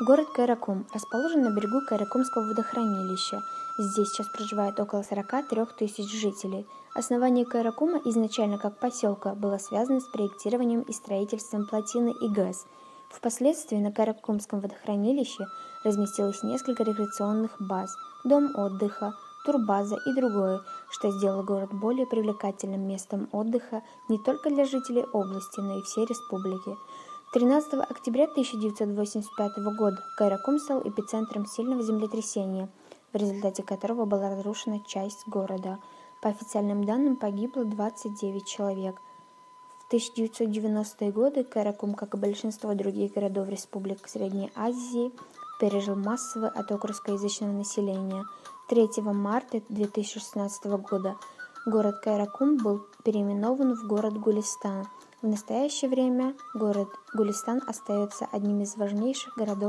Город Кайракум расположен на берегу Кайракумского водохранилища. Здесь сейчас проживает около 43 тысяч жителей. Основание Кайракума изначально как поселка было связано с проектированием и строительством плотины и ГЭС. Впоследствии на Кайракумском водохранилище разместилось несколько рекреационных баз, дом отдыха, турбаза и другое, что сделало город более привлекательным местом отдыха не только для жителей области, но и всей республики. 13 октября 1985 года Кайракум стал эпицентром сильного землетрясения, в результате которого была разрушена часть города. По официальным данным погибло 29 человек. В 1990-е годы Кайракум, как и большинство других городов Республик Средней Азии, пережил массовый отток русскоязычного населения. 3 марта 2016 года город Кайракум был переименован в город Гулистан – в настоящее время город Гулистан остается одним из важнейших городов